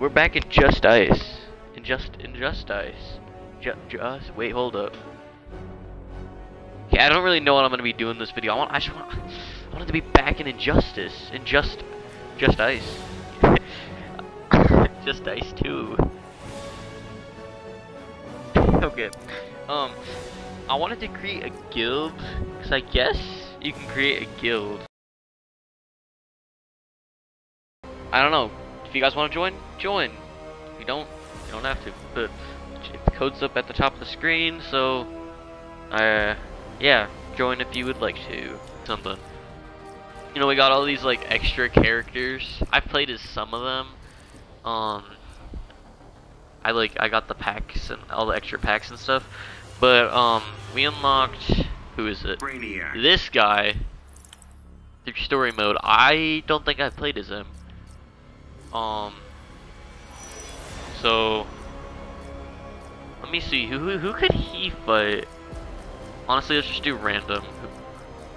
We're back in Just Ice. In Just in Just Ice. Just, just wait, hold up. Yeah, I don't really know what I'm gonna be doing this video. I want I just want I want it to be back in Injustice. In just Just Ice. just Ice 2. okay. Um I wanted to create a guild cuz I guess you can create a guild. I don't know. If you guys want to join, join. If you don't, you don't have to. But the code's up at the top of the screen, so uh, yeah, join if you would like to. Something. You know, we got all these like extra characters. I've played as some of them. Um, I like I got the packs and all the extra packs and stuff. But um, we unlocked who is it? Brainiac. This guy through story mode. I don't think I've played as him. Um. So. Let me see. Who who, who could he fight? Honestly, let's just do random.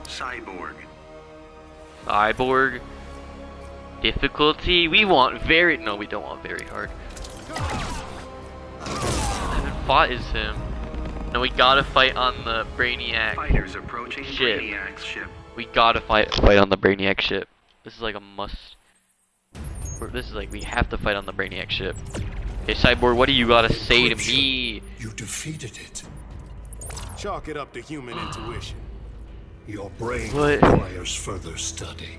Cyborg. Cyborg. Difficulty. We want very. No, we don't want very hard. I haven't fought as him. No, we gotta fight on the Brainiac. Fighters approaching Ship. Brainiac's ship. We gotta fight fight on the Brainiac ship. This is like a must. We're- This is like we have to fight on the Brainiac ship. Okay, Cyborg, what do you gotta say to me? You defeated it. Chalk it up to human intuition. Your brain What? requires further study.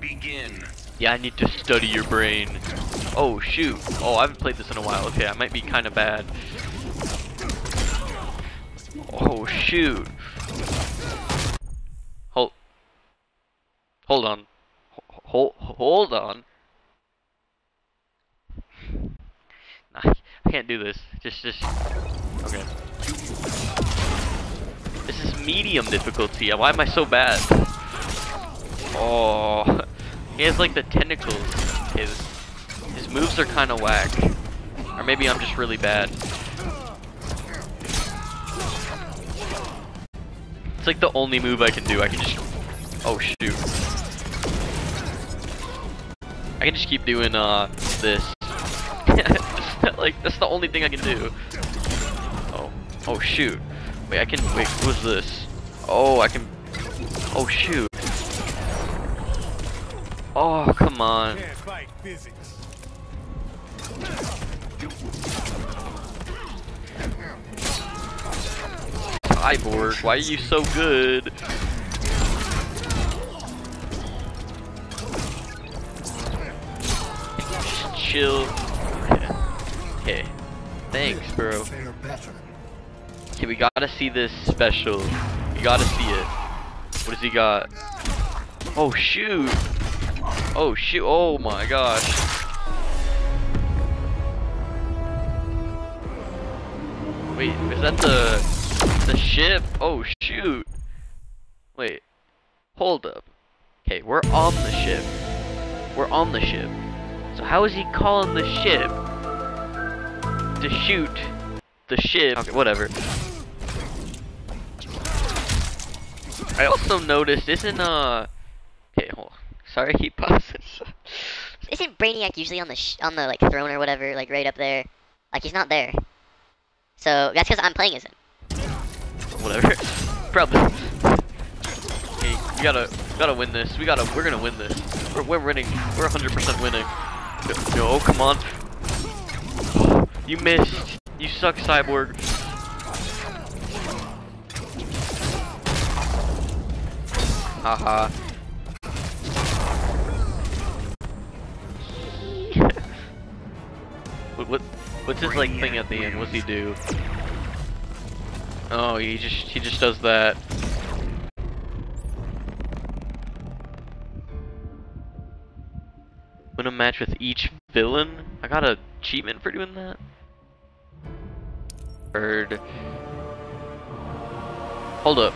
Begin. Yeah, I need to study your brain. Oh shoot! Oh, I haven't played this in a while. Okay, I might be kind of bad. Oh shoot! Hold. Hold on. Hold. Hold on. I can't do this. Just, just. Okay. This is medium difficulty. Why am I so bad? Oh, he has like the tentacles. His his moves are kind of whack, or maybe I'm just really bad. It's like the only move I can do. I can just oh shoot. I can just keep doing uh this. Like that's the only thing I can do. Oh oh shoot. Wait I can wait. Who's this? Oh I can. Oh shoot. Oh, come on. Cyborg, why are you so good? Chill. Okay. Thanks, bro. Okay, we gotta see this special. We gotta see it. What does he got? Oh, shoot. Oh, shoot. Oh, my gosh. Wait, is that the the ship? Oh shoot! Wait, hold up. Okay, we're on the ship. We're on the ship. So how is he calling the ship to shoot the ship? Okay, whatever. I also noticed, isn't uh? Okay, hold. On. Sorry, I keep pausing. Isn't Brainiac usually on the sh- on the like throne or whatever, like right up there? Like he's not there. So that's because I'm playing as him. whatever. Probably. Hey, we gotta, we gotta win this. We gotta, we're gonna win this. We're, we're winning. We're 100% winning. No, come on. You missed. You suck, Cyborg. Haha. what, what, what's his like thing at the end? What's he do? Oh, he just he just does that. Win a match with each villain? I got a achievement for doing that. Hold up.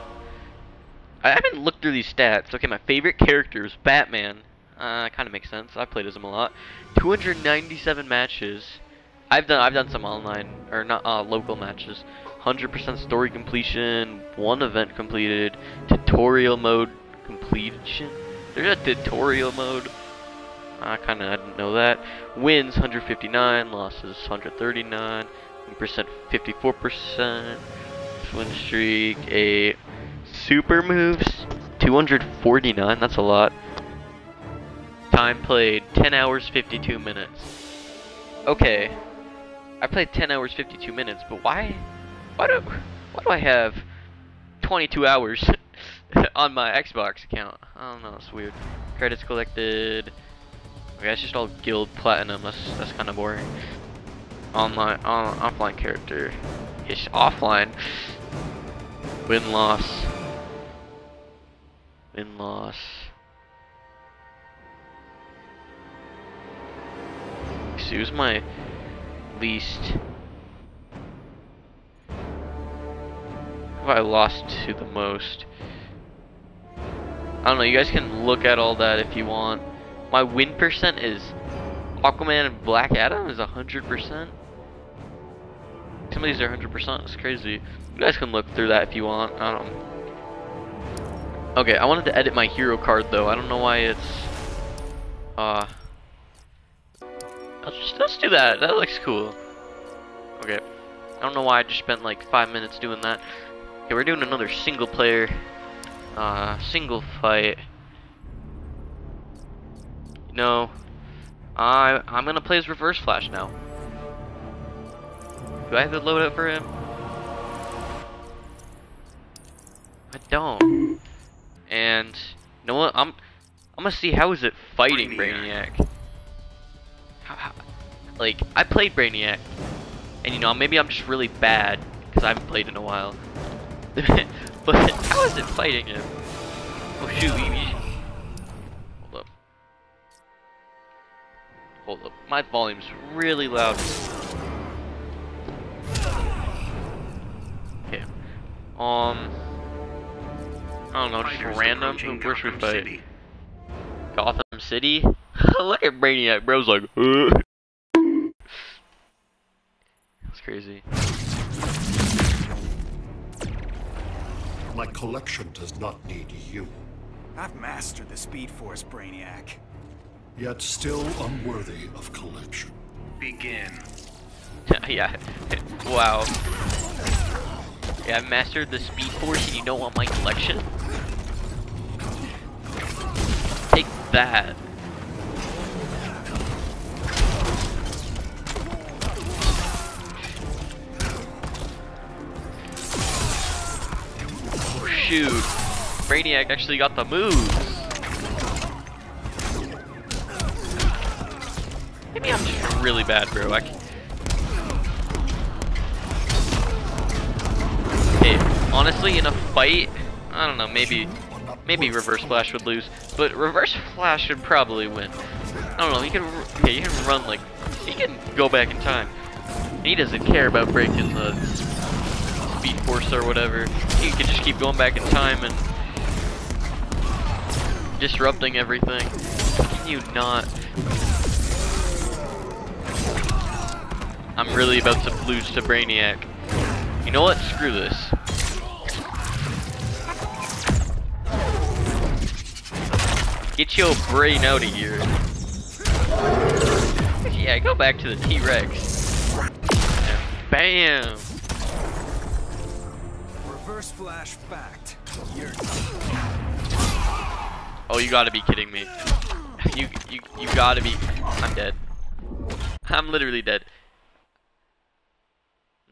I haven't looked through these stats. Okay, my favorite character is Batman. Uh, kind of makes sense. I've played as him a lot. 297 matches. I've done I've done some online or not uh, local matches. 100% story completion, one event completed, tutorial mode completion. There's a tutorial mode. I kind of didn't know that. Wins 159, losses 139, percent 54%. Win streak, a super moves 249. That's a lot. Time played 10 hours 52 minutes. Okay, I played 10 hours 52 minutes, but why? Why do why do I have 22 hours on my Xbox account? I don't know. It's weird. Credits collected. Okay, it's just all guild platinum. That's that's kind of boring. Online, on, offline character. It's offline. Win loss. Win loss. see who's my least? Have I lost to the most? I don't know. You guys can look at all that if you want. My win percent is Aquaman and Black Adam is 100%. Some of these are 100%. It's crazy. You guys can look through that if you want. I don't. Okay, I wanted to edit my hero card though. I don't know why it's. Uh. Let's just let's do that. That looks cool. Okay. I don't know why I just spent like five minutes doing that. Okay, we're doing another single player, uh, single fight. No, I I'm gonna play as Reverse Flash now. Do I have to load up for him? I don't. And you know what? I'm I'm gonna see how is it fighting Brainiac. Brainiac. Like I played Brainiac, and you know maybe I'm just really bad because I haven't played in a while. but how is it fighting him? Oh shoot! Hold up. Hold up. My volume's really loud. Um. I don't know, just Fighters random. approaching Where should we Gotham fight? City. Gotham City? Look at Brainiac, bro's like, "Uh." That's crazy. My collection does not need you, I've mastered the Speed Force, Brainiac. yet still unworthy of collection. Begin. yeah. wow. Yeah, I mastered the Speed Force and you don't want my collection? Take that. Oh, shoot. Brainiac actually got the moves. Maybe I'm just really bad, bro. I can... honestly, in a fight, I don't know, maybe, maybe Reverse Flash would lose, but Reverse Flash should probably win. I don't know, he can, yeah, he can run like, he can go back in time. He doesn't care about breaking the Speed Force or whatever. He can just keep going back in time and disrupting everything. Can you not? I'm really about to lose to Brainiac. You know what? Screw this. Get your brain out of here. Yeah, go back to the T-Rex. Bam! Reverse Flash fact. You're Oh, you gotta be kidding me. You, you, you gotta be. I'm dead. I'm literally dead.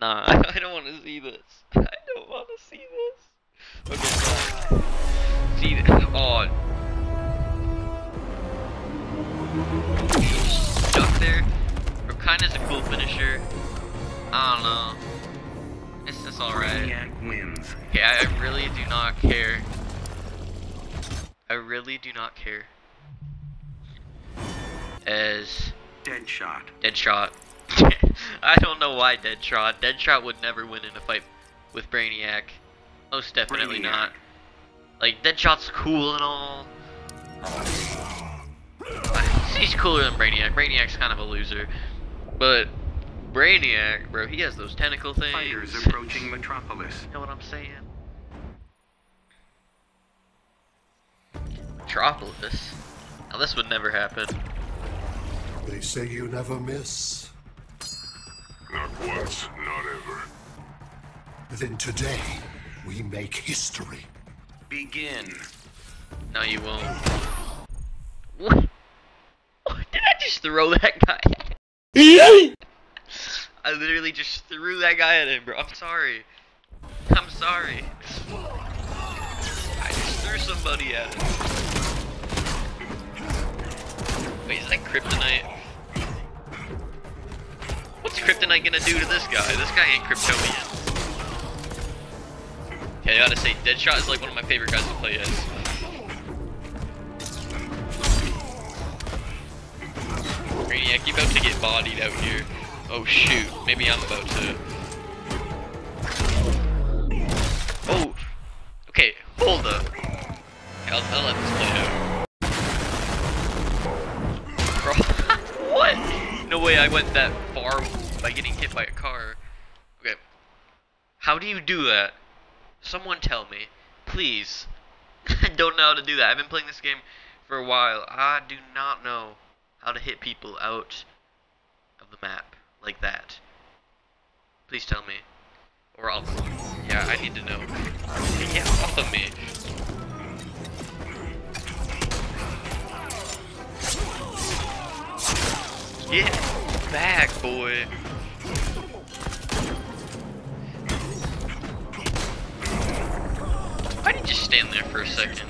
Nah, I don't want to see this. I don't want to see this. Okay, fine. See, oh. Stuck there. Kind is a cool finisher. I don't know. It's just alright. Brainiac wins. Okay, I I really do not care. I really do not care. As Deadshot. Deadshot. I don't know why Deadshot. Deadshot would never win in a fight with Brainiac. Most definitely Brainiac. not. Like, Deadshot's cool and all. He's cooler than Brainiac. Brainiac's kind of a loser. But Brainiac, bro, he has those tentacle things. Fighters approaching Metropolis. You know what I'm saying? Metropolis. Now this would never happen. They say you never miss. Not once, not ever. Then today, we make history. Begin. No, you won't. What? Throw that guy? I literally just threw that guy at him, bro. I'm sorry. I'm sorry. I just threw somebody at him. Wait, is that kryptonite? What's kryptonite gonna do to this guy? This guy ain't Kryptonian. Okay, I gotta say, Deadshot is like one of my favorite guys to play as. Brainiac, you about to get bodied out here. Oh shoot, maybe I'm about to. Oh! Okay, hold up. I'll, I'll let this play out. Bro, what? No way I went that far by getting hit by a car. Okay. How do you do that? Someone tell me. Please. I don't know how to do that. I've been playing this game for a while. I do not know how to hit people out of the map like that. Please tell me. Or I'll... Yeah, I need to know. Get off of me. Get back, boy. Why did you stand there for a second?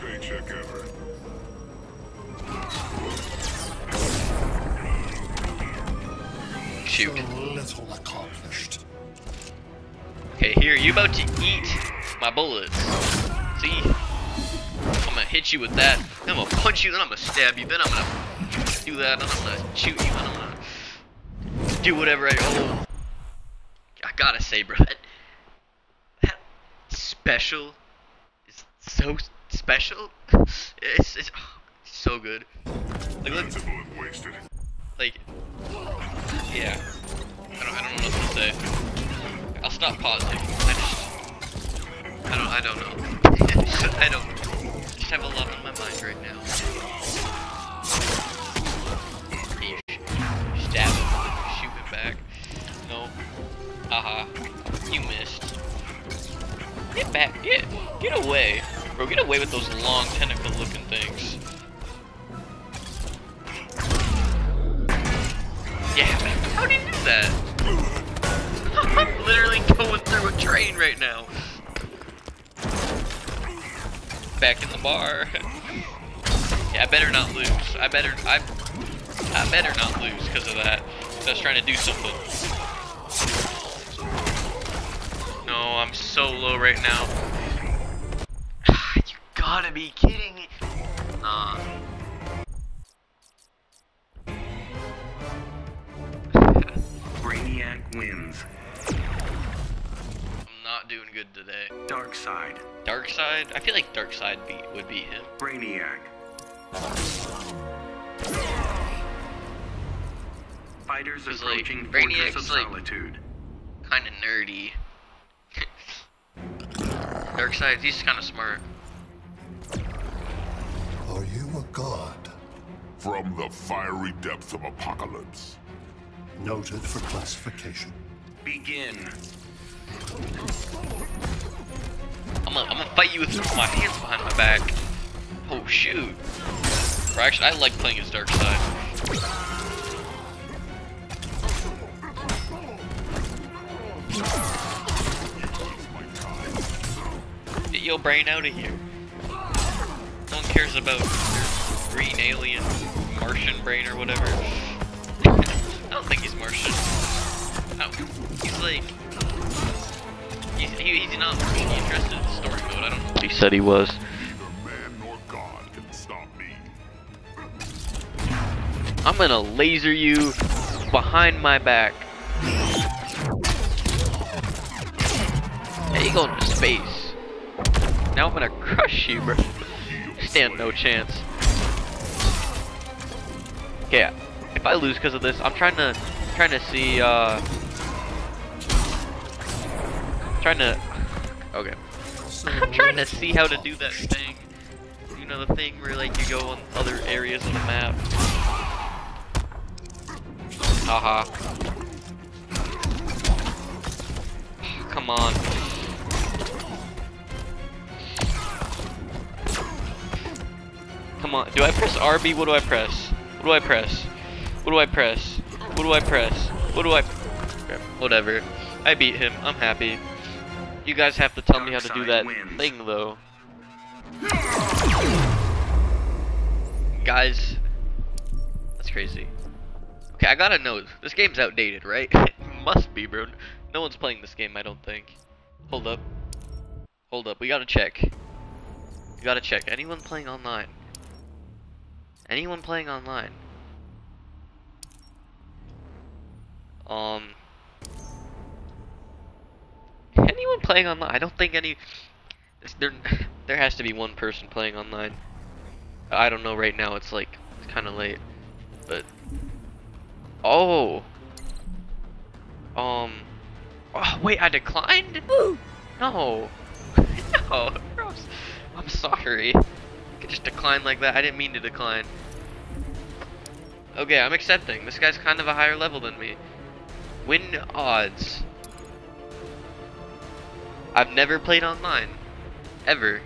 Shoot. Little accomplished. Okay, here, you about to eat my bullets. See? I'm gonna hit you with that, then I'm gonna punch you, then I'm gonna stab you, then I'm gonna do that, then I'm gonna shoot you, then I'm gonna do whatever I oh. I gotta say, bro, that, that special is so special. It's, it's so good. Like, look, That's a bullet wasted. like, yeah. I don't, I don't know what to say. I'll stop pausing. I just, I don't, I don't know. I don't. Just have a lot on my mind right now. Stab him, shoot him back. No. Aha. You missed. Get back. Get, get away. Bro, get away with those long tentacle looking things. That? I'm literally going through a train right now. Back in the bar. yeah, I better not lose. I better I I better not lose because of that. I was trying to do something. No, I'm so low right now. you gotta be kidding me. Nah. Not doing good today. Darkseid. Dark side? I feel like Darkseid beat would beat him. Brainiac. Fighters It's like, approaching Brainiac's Fortress of like- Solitude. Kind of nerdy. Darkseid, he's kind of smart. Are you a god? From the fiery depths of apocalypse. Noted for classification. Begin. I'm gonna, I'm gonna fight you with my hands behind my back. Oh shoot. Or actually, I like playing as Darkseid. Get your brain out of here. No one cares about your green alien, Martian brain or whatever. I don't think he's Martian. Oh, he's like He's, he, he's not really interested in story mode. I don't know. He said he was. Neither man nor god can stop me. I'm gonna laser you behind my back. Yeah, you going to space. Now I'm gonna crush you, bro. Stand no chance. Okay, if I lose because of this, I'm trying to trying to see uh trying to okay. I'm trying to see how to do that thing. You know the thing where like you go on other areas of the map. Haha. Come on. Come on. Do I press RB? What do I press? What do I press? What do I press? What do I press? What do I... Whatever. I beat him. I'm happy. You guys have to tell me how to do that thing, though. Guys, that's crazy. Okay, I gotta know. This game's outdated, right? it must be, bro. No one's playing this game, I don't think. Hold up. Hold up. We gotta check. We gotta check. Anyone playing online? Anyone playing online? Um. Anyone playing online? I don't think any. There, there has to be one person playing online. I don't know right now. It's like it's kind of late, but oh, um, oh wait, I declined. No, no, gross. I'm sorry. I could just decline like that. I didn't mean to decline. Okay, I'm accepting. This guy's kind of a higher level than me. Win odds. I've never played online. Ever.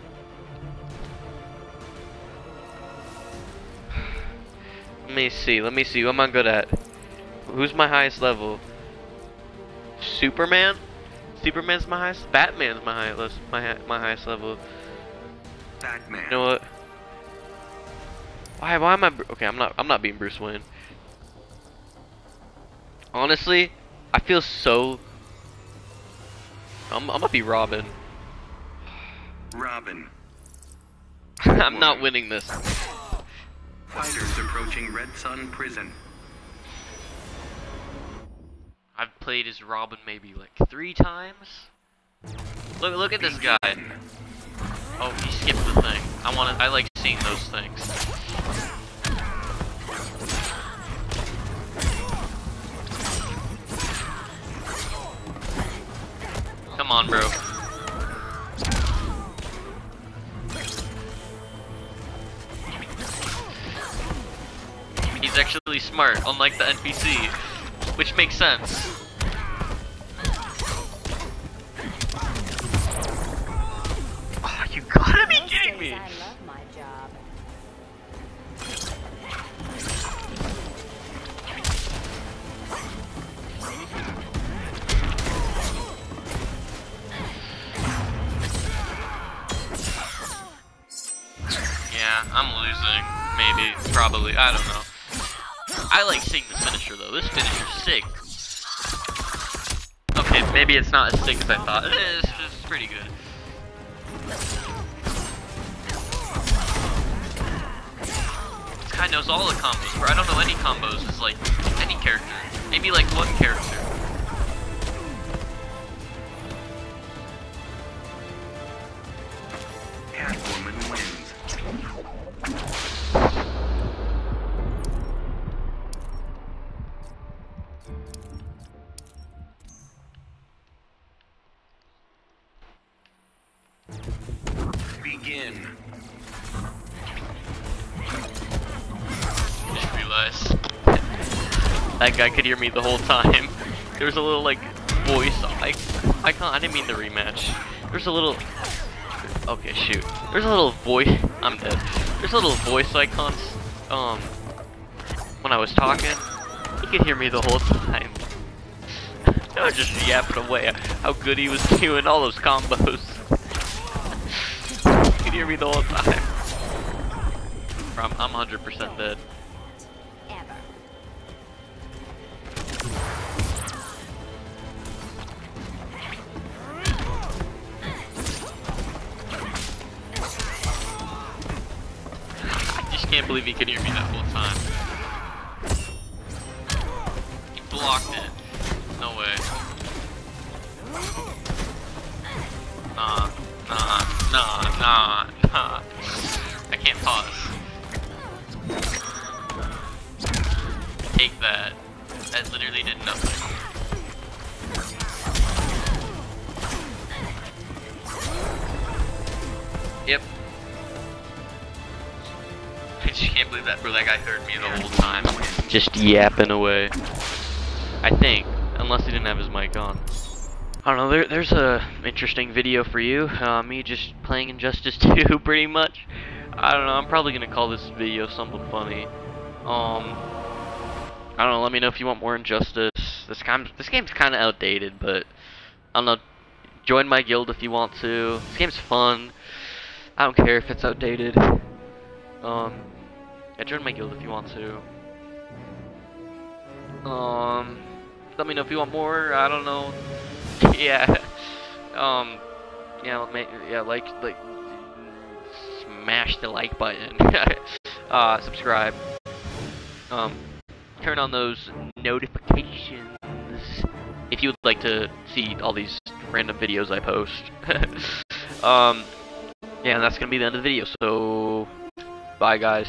Let me see. Let me see. What am I good at? Who's my highest level? Superman? Superman's my highest. Batman's my highest. My my highest level. Batman. You know what? Why? Why am I? Okay, I'm not. I'm not being Bruce Wayne. Honestly, I feel so. I'm. I'm gonna be Robin. Robin. I'm not winning this. Fighters approaching Red Sun Prison. I've played as Robin maybe like three times. Look, look at this guy. Oh, he skipped the thing. I want to. I like seeing those things. Come on, bro. He's actually smart, unlike the NPC, which makes sense. I don't know. I like seeing this finisher though. This finisher's sick. Okay, maybe it's not as sick as I thought. It is. It's pretty good. This guy knows all the combos, bro. I don't know any combos. It's like any character. Maybe like one character. That guy could hear me the whole time. There was a little like voice I icon. I didn't mean the rematch. There's a little. Okay, shoot. There's a little voice. I'm dead. There's a little voice icon. Um, when I was talking, he could hear me the whole time. I was just yapping away how good he was doing all those combos. he could hear me the whole time. I'm, I'm 100% dead. Believe he could hear me that whole time. He blocked it. No way. Nah, nah, nah, nah, nah. I can't pause. Guy heard me the whole time. Just yapping away. I think, unless he didn't have his mic on. I don't know. There, there's a interesting video for you. Uh, me just playing Injustice 2, pretty much. I don't know. I'm probably gonna call this video something funny. Um, I don't know. Let me know if you want more Injustice. This game, this game's kind of outdated, but I don't know. Join my guild if you want to. This game's fun. I don't care if it's outdated. Um, yeah, join my guild if you want to. Um, let me know if you want more. I don't know. yeah. Um, yeah, yeah, like, like, smash the like button. uh, subscribe. Um, turn on those notifications if you would like to see all these random videos I post. um, yeah, and that's gonna be the end of the video. So, bye guys.